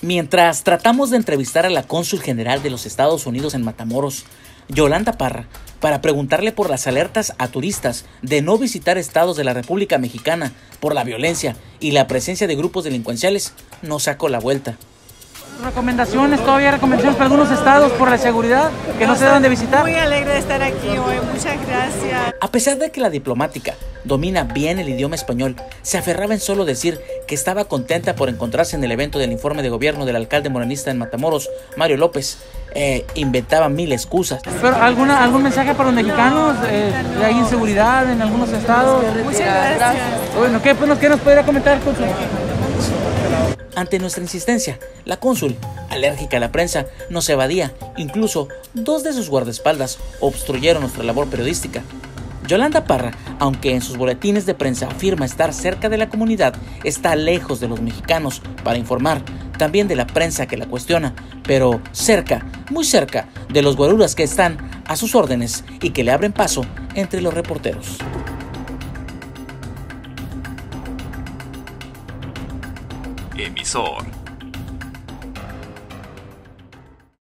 Mientras tratamos de entrevistar a la cónsul general de los Estados Unidos en Matamoros, Yolanda Parra, para preguntarle por las alertas a turistas de no visitar estados de la República Mexicana por la violencia y la presencia de grupos delincuenciales, no sacó la vuelta. Recomendaciones, todavía recomendaciones para algunos estados por la seguridad que no, se deben de visitar. Muy alegre de estar aquí hoy, muchas gracias. A pesar de que la diplomática domina bien el idioma español, se aferraba en solo decir que estaba contenta por encontrarse en el evento del informe de gobierno del alcalde morenista en Matamoros, Mario López. Eh, inventaba mil excusas. ¿Pero alguna, algún mensaje para los mexicanos? Eh, ¿Hay inseguridad en algunos estados? Muchas gracias. Bueno, ¿qué, pues, ¿qué nos podría comentar, cónsul? Ante nuestra insistencia, la cónsul, alérgica a la prensa, nos evadía. Incluso dos de sus guardaespaldas obstruyeron nuestra labor periodística. Yolanda Parra, aunque en sus boletines de prensa afirma estar cerca de la comunidad, está lejos de los mexicanos para informar, también de la prensa que la cuestiona, pero cerca, muy cerca de los guaruras que están a sus órdenes y que le abren paso entre los reporteros. Emisor